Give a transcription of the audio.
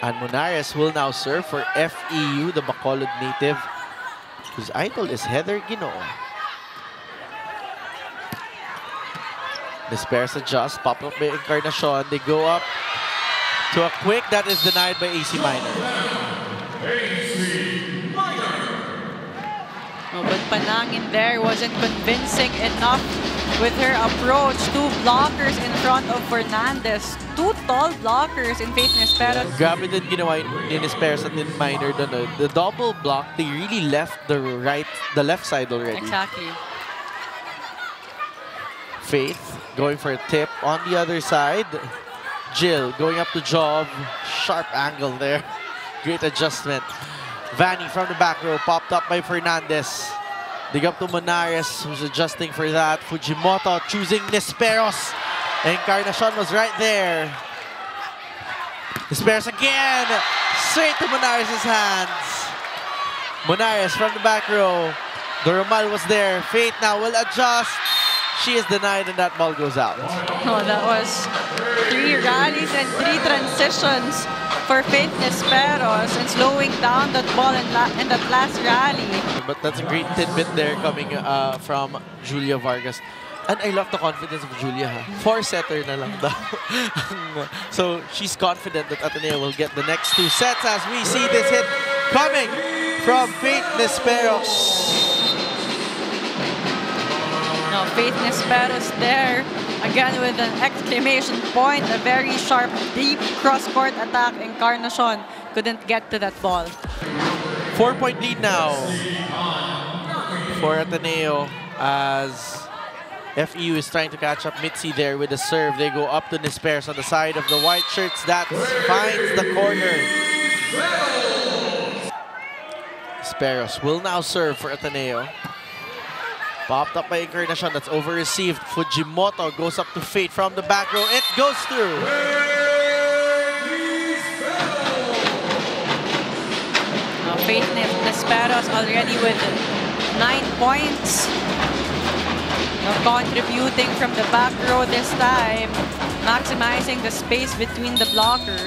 And Munares will now serve for FEU, the Bacolod native, whose idol is Heather Guino-o. Despair adjust, pop up by Encarnacion. They go up to a quick that is denied by AC Miner. Oh, but Panangin there wasn't convincing enough with her approach. Two blockers in front of Fernandez. Two tall blockers in Faith Nispero. Grabe din ginawa ni Despair sa din Miner eh. The double block, they really left the right, the left side already. Exactly. Faith going for a tip on the other side. Jill going up to Job. Sharp angle there. Great adjustment. Vanny from the back row popped up by Fernandez. Dig up to Monares who's adjusting for that. Fujimoto choosing Nisperos. Encarnacion was right there. Nisperos again. Straight to Monares' hands. Monares from the back row. Doromal was there. Faith now will adjust. She is denied and that ball goes out. Oh, that was three rallies and three transitions for fitness Nisperos and slowing down that ball in, la in that last rally. But that's a great tidbit there coming uh, from Julia Vargas. And I love the confidence of Julia. Ha? Four-setter na lang daw. so she's confident that Ateneo will get the next two sets as we see this hit coming from Faith Nisperos. No, Faith Nisperos there. Again with an exclamation point. A very sharp, deep cross-court attack. Encarnacion couldn't get to that ball. Four-point lead now for Ateneo as FEU is trying to catch up Mitzi there with the serve. They go up to Nisperos on the side of the white shirts. That finds the corner. Nisperos will now serve for Ateneo. Popped up by Encarnacion. That's over-received. Fujimoto goes up to Faith from the back row. It goes through. Now, Faith Nisperos already with nine points. Contributing from the back row this time, maximizing the space between the blockers.